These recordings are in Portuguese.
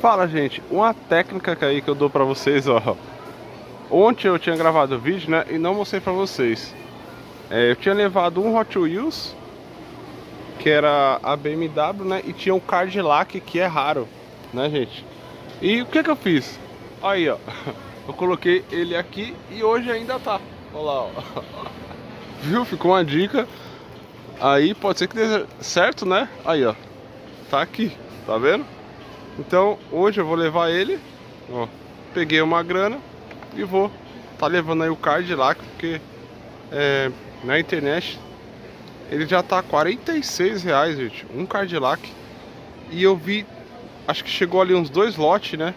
Fala gente, uma técnica que aí que eu dou pra vocês, ó. Ontem eu tinha gravado o vídeo, né, e não mostrei pra vocês. É, eu tinha levado um Hot Wheels, que era a BMW, né, e tinha um Cadillac que é raro, né, gente. E o que que eu fiz? Aí, ó, eu coloquei ele aqui e hoje ainda tá. Olha lá, ó. Viu? Ficou uma dica. Aí pode ser que dê certo, né? Aí, ó. Tá aqui, tá vendo? Então hoje eu vou levar ele, ó, peguei uma grana e vou tá levando aí o card lá, porque é, na internet ele já tá 46 reais, gente, um Cadillac. E eu vi, acho que chegou ali uns dois lotes, né?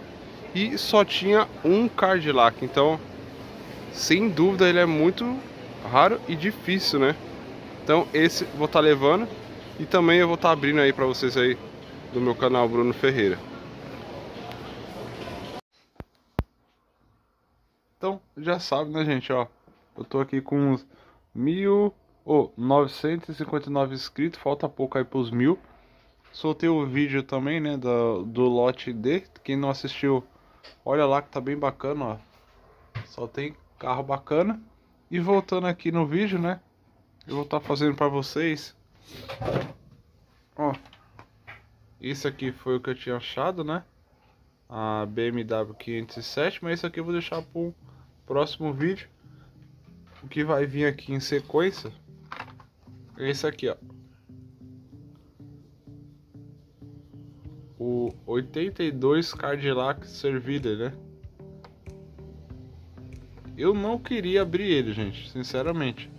E só tinha um Cadillac, então sem dúvida ele é muito raro e difícil, né? Então esse vou estar tá levando e também eu vou estar tá abrindo aí para vocês aí do meu canal Bruno Ferreira. Então, já sabe, né, gente, ó. Eu tô aqui com uns mil... Oh, 959 inscritos, falta pouco aí pros mil. Soltei o vídeo também, né, do, do lote D. Quem não assistiu, olha lá que tá bem bacana, ó. Só tem carro bacana. E voltando aqui no vídeo, né, eu vou estar tá fazendo para vocês. Ó, esse aqui foi o que eu tinha achado, né? A BMW 507, mas esse aqui eu vou deixar para um próximo vídeo. O que vai vir aqui em sequência é esse aqui, ó. O 82 Cadillac Servida, né? Eu não queria abrir ele, gente, sinceramente.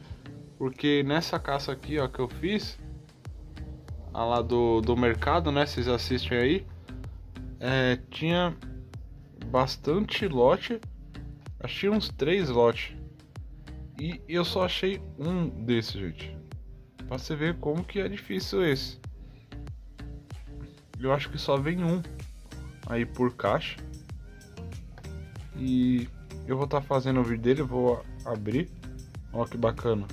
Porque nessa caça aqui, ó, que eu fiz, a lá do, do mercado, né? Vocês assistem aí. É, tinha bastante lote. Achei uns três lotes. E eu só achei um desses, gente. Pra você ver como que é difícil esse. Eu acho que só vem um aí por caixa. E eu vou estar tá fazendo o vídeo dele, vou abrir. Ó que bacana.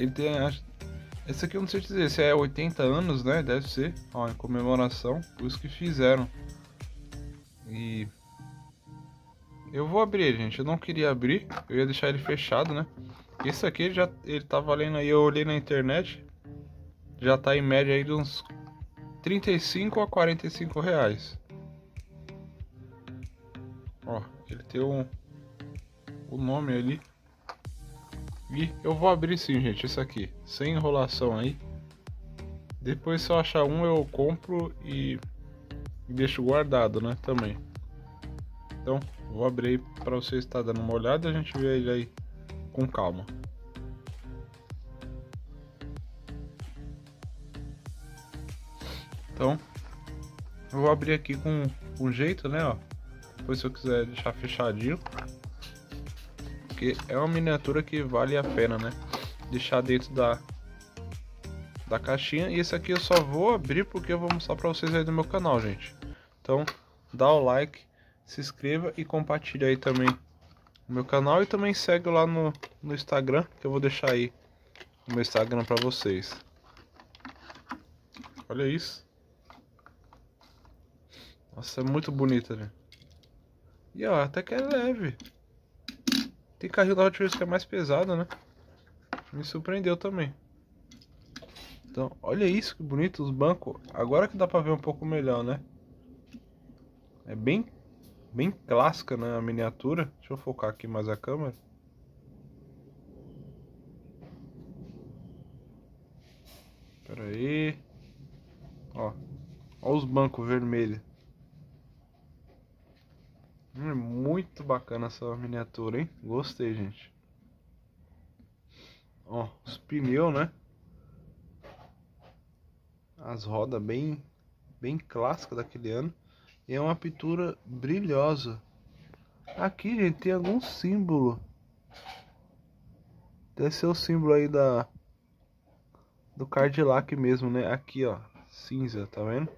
Ele tem. Esse aqui eu não sei dizer se é 80 anos, né? Deve ser. Ó, em comemoração. Isso que fizeram. E. Eu vou abrir, gente. Eu não queria abrir. Eu ia deixar ele fechado, né? Esse aqui ele já ele tá valendo aí. Eu olhei na internet. Já tá em média aí de uns 35 a 45 reais. Ó, ele tem um o nome ali. E eu vou abrir sim, gente, isso aqui, sem enrolação aí. Depois se eu achar um eu compro e, deixo guardado, né, também. Então, vou abrir para você estar dando uma olhada e a gente vê ele aí com calma. Então, eu vou abrir aqui com um jeito, né, ó. Depois se eu quiser deixar fechadinho, porque é uma miniatura que vale a pena, né? Deixar dentro da, da caixinha. E esse aqui eu só vou abrir porque eu vou mostrar pra vocês aí no meu canal, gente. Então, dá o like, se inscreva e compartilha aí também o meu canal. E também segue lá no, no Instagram, que eu vou deixar aí o meu Instagram pra vocês. Olha isso. Nossa, é muito bonita, né? E ó, até que é leve. Tem carrinho da Hot Wheels que é mais pesado, né? Me surpreendeu também. Então, olha isso que bonito os bancos. Agora que dá pra ver um pouco melhor, né? É bem, bem clássica, né? A miniatura. Deixa eu focar aqui mais a câmera. Pera aí. Ó. Ó os bancos vermelhos. Hum, muito bacana essa miniatura, hein? Gostei, gente. Ó, os pneus, né? As rodas bem, bem clássicas daquele ano. E é uma pintura brilhosa. Aqui, gente, tem algum símbolo. Deve ser o símbolo aí da... Do Cadillac mesmo, né? Aqui, ó. Cinza, tá vendo?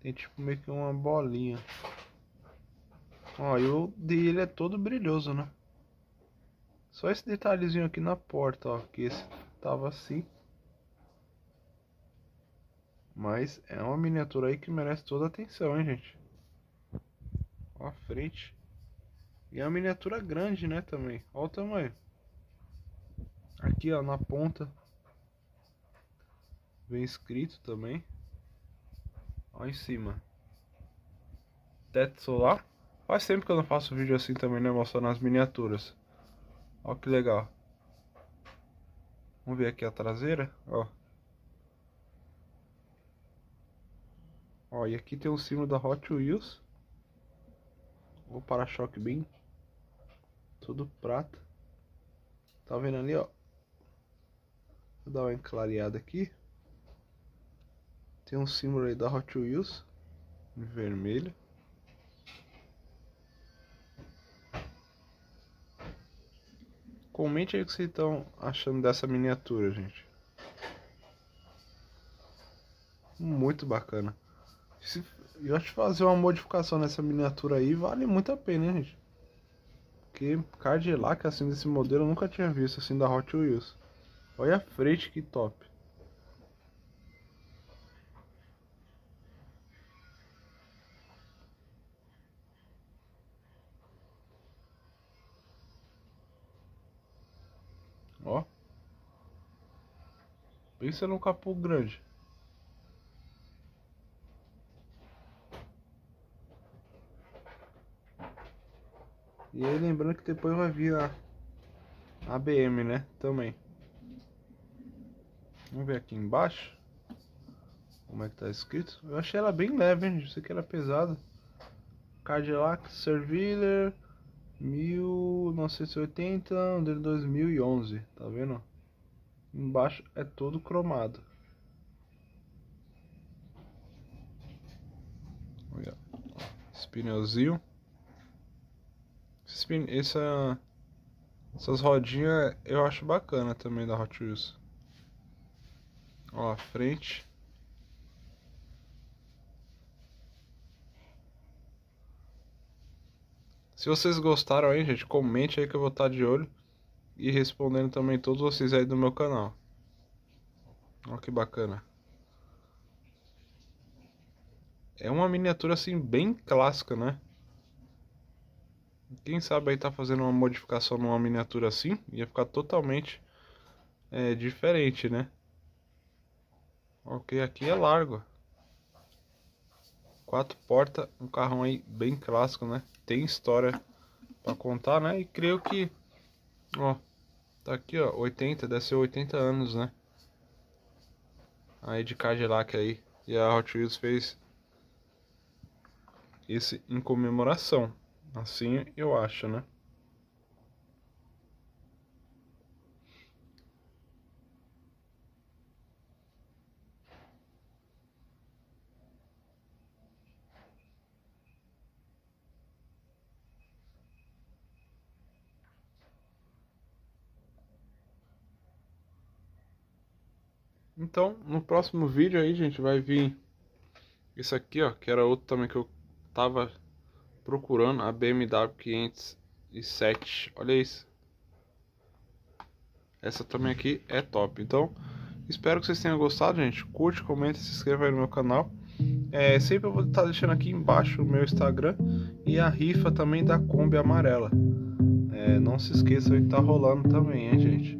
Tem tipo meio que uma bolinha. Ó, e o dele é todo brilhoso, né? Só esse detalhezinho aqui na porta, ó, que esse tava assim. Mas é uma miniatura aí que merece toda a atenção, hein, gente? Ó a frente. E é uma miniatura grande, né, também. Olha o tamanho. Aqui, ó, na ponta. Vem escrito também. Ó em cima. Teto solar. Faz tempo que eu não faço vídeo assim também, né? Mostrando as miniaturas. Ó que legal. Vamos ver aqui a traseira, ó. Ó, e aqui tem o símbolo da Hot Wheels. O para-choque bem todo prata. Tá vendo ali, ó? Vou dar uma clareada aqui. Tem um símbolo aí da Hot Wheels em vermelho. Comente aí o que vocês estão achando dessa miniatura, gente. Muito bacana. Se eu acho que fazer uma modificação nessa miniatura aí vale muito a pena, hein, gente. Porque Cadillac assim desse modelo eu nunca tinha visto assim da Hot Wheels. Olha a frente que top. Ó. Pensa no capô grande. E aí lembrando que depois vai vir a, a BM, né? Também. Vamos ver aqui embaixo. Como é que tá escrito? Eu achei ela bem leve, hein? Sei que era pesada. Cadillac Serviler 1980 de 2011, tá vendo? Embaixo é todo cromado. Olha, esse pneuzinho. Esse, essa, essas rodinhas eu acho bacana também da Hot Wheels. Ó, a frente. Se vocês gostaram aí, gente, comente aí que eu vou estar de olho. E respondendo também todos vocês aí do meu canal. Olha que bacana. É uma miniatura assim bem clássica, né? Quem sabe aí tá fazendo uma modificação numa miniatura assim, ia ficar totalmente é, diferente, né? Ok, aqui é largo. Quatro portas, um carrão aí bem clássico, né? Tem história pra contar, né? E creio que, ó, tá aqui, ó, 80, deve ser 80 anos, né? Aí de Cadillac aí. E a Hot Wheels fez esse em comemoração. Assim eu acho, né? Então, no próximo vídeo aí, gente, vai vir isso aqui, ó, que era outro também que eu tava procurando, a BMW 507. Olha isso. Essa também aqui é top. Então, espero que vocês tenham gostado, gente. Curte, comenta, se inscreva aí no meu canal. É, sempre eu vou estar deixando aqui embaixo o meu Instagram e a rifa também da Kombi amarela. É, não se esqueçam que tá rolando também, hein, gente.